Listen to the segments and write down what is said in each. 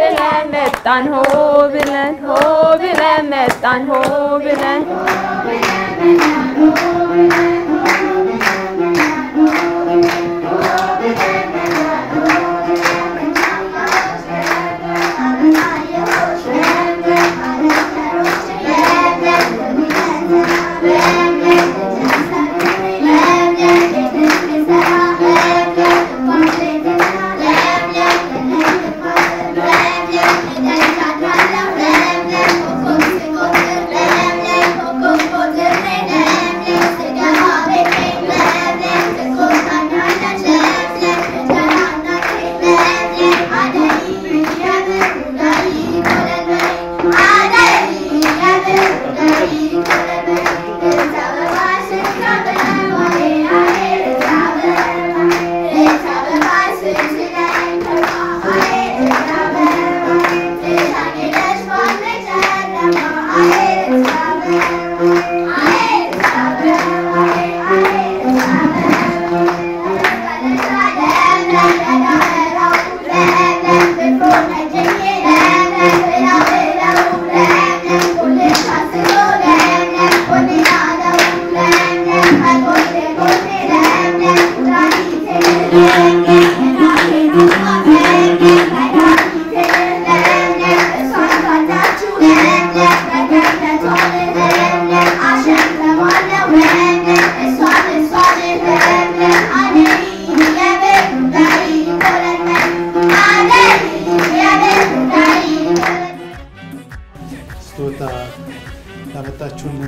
ብለን መጣን ሆ ብለን ሆ ብለን መጣን ሆ ብለን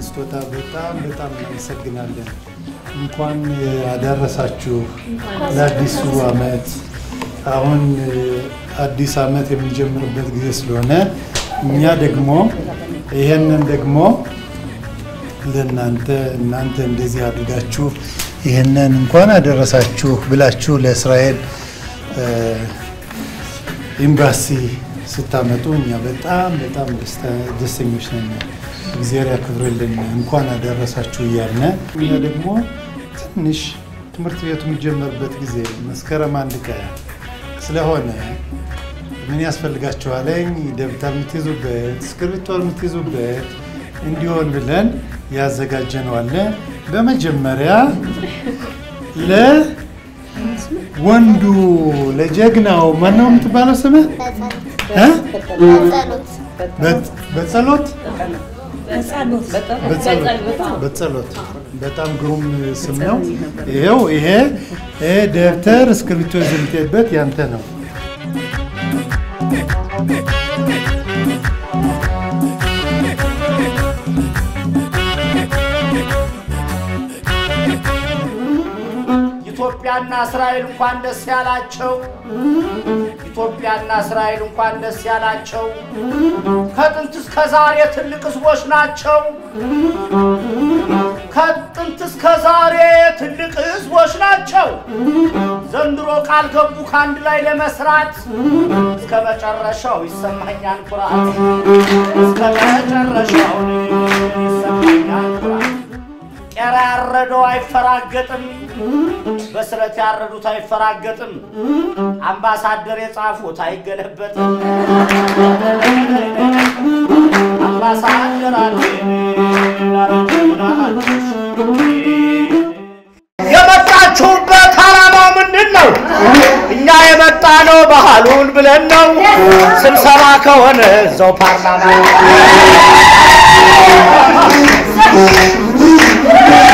ስጦታ በጣም በጣም እናመሰግናለን። እንኳን አደረሳችሁ ለአዲሱ ዓመት። አሁን አዲስ ዓመት የምንጀምርበት ጊዜ ስለሆነ እኛ ደግሞ ይሄንን ደግሞ ለእናንተ እናንተ እንደዚህ አድርጋችሁ ይህንን እንኳን አደረሳችሁ ብላችሁ ለእስራኤል ኤምባሲ ስታመጡ እኛ በጣም በጣም ደስተኞች ነን። እግዚአብሔር ያክብርልን፣ እንኳን አደረሳችሁ እያልን እኛ ደግሞ ትንሽ ትምህርት ቤቱ የሚጀመርበት ጊዜ መስከረም አንድ ቀን ስለሆነ ምን ያስፈልጋችኋለኝ? ደብተር የምትይዙበት እስክሪብቶ የምትይዙበት እንዲሆን ብለን ያዘጋጀነው አለ። በመጀመሪያ ለወንዱ ለጀግናው ማነው የምትባለው ስምህ? እ? በጸሎት በጸሎት በጣም ግሩም ስም ነው። ይሄው ይሄ ደብተር እስክሪብቶ የምትሄድበት ያንተ ነው። ኢትዮጵያና እስራኤል እንኳን ደስ ያላቸው። ኢትዮጵያና እስራኤል እንኳን ደስ ያላቸው። ከጥንት እስከ ዛሬ ትልቅ ህዝቦች ናቸው። ከጥንት እስከ ዛሬ ትልቅ ህዝቦች ናቸው። ዘንድሮ ቃል ገቡ ከአንድ ላይ ለመስራት። እስከ መጨረሻው ይሰማኛል ኩራት። እስከ መጨረሻው ይሰማኛል ኩራት። ቄራ አይፈራገጥም፣ በስለት ያረዱት አይፈራገጥም፣ አምባሳደር የጻፉት አይገለበጥም። አምባሳደር የመጣችሁበት ዓላማው ምንድን ነው? እኛ የመጣ ነው ባህሉን ብለን ነው። ስብሰባ ከሆነ እዛው ፓርላማ Thank you.